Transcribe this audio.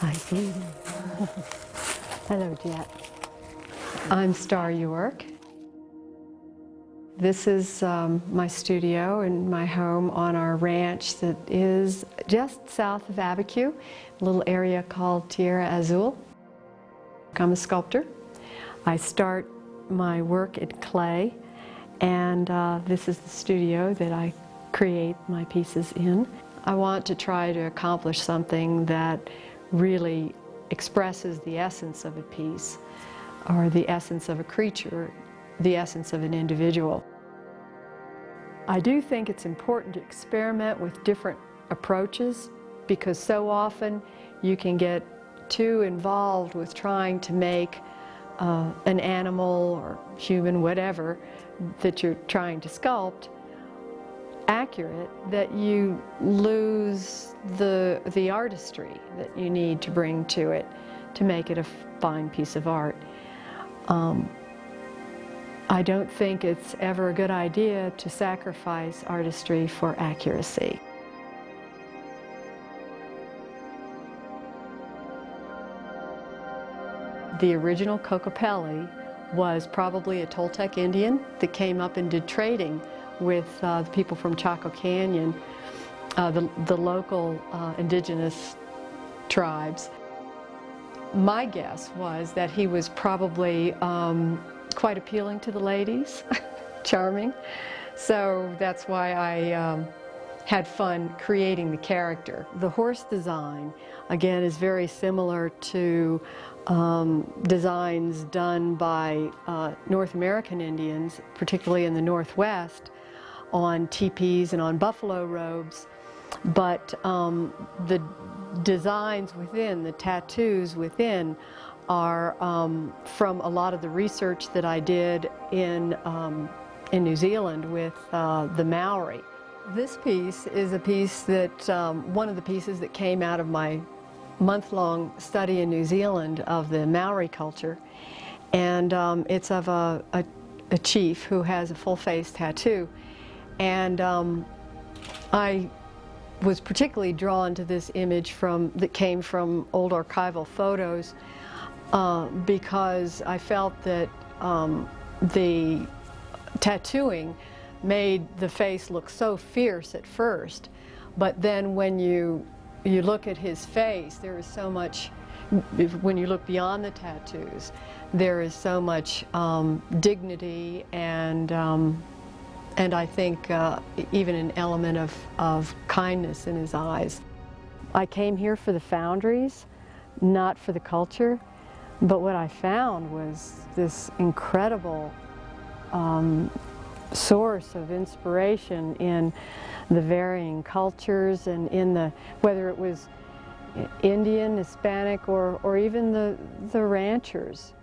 Hi, sweetie. Hello, Jet. I'm Star York. This is um, my studio and my home on our ranch that is just south of Abiquiu, a little area called Tierra Azul. I'm a sculptor. I start my work at clay, and uh, this is the studio that I create my pieces in. I want to try to accomplish something that really expresses the essence of a piece or the essence of a creature, the essence of an individual. I do think it's important to experiment with different approaches because so often you can get too involved with trying to make uh, an animal or human, whatever, that you're trying to sculpt accurate that you lose the, the artistry that you need to bring to it to make it a fine piece of art. Um, I don't think it's ever a good idea to sacrifice artistry for accuracy. The original Kokopelli was probably a Toltec Indian that came up and did trading with uh, the people from Chaco Canyon, uh, the, the local uh, indigenous tribes. My guess was that he was probably um, quite appealing to the ladies, charming. So that's why I um, had fun creating the character. The horse design, again, is very similar to um, designs done by uh, North American Indians, particularly in the Northwest, on teepees and on buffalo robes. But um, the designs within, the tattoos within, are um, from a lot of the research that I did in, um, in New Zealand with uh, the Maori. This piece is a piece that, um, one of the pieces that came out of my month-long study in New Zealand of the Maori culture. And um, it's of a, a, a, chief who has a full face tattoo. And um, I was particularly drawn to this image from that came from old archival photos uh, because I felt that um, the tattooing made the face look so fierce at first, but then when you you look at his face, there is so much. When you look beyond the tattoos, there is so much um, dignity and um, and I think uh, even an element of, of kindness in his eyes. I came here for the foundries, not for the culture. But what I found was this incredible um, source of inspiration in the varying cultures and in the, whether it was Indian, Hispanic, or, or even the, the ranchers.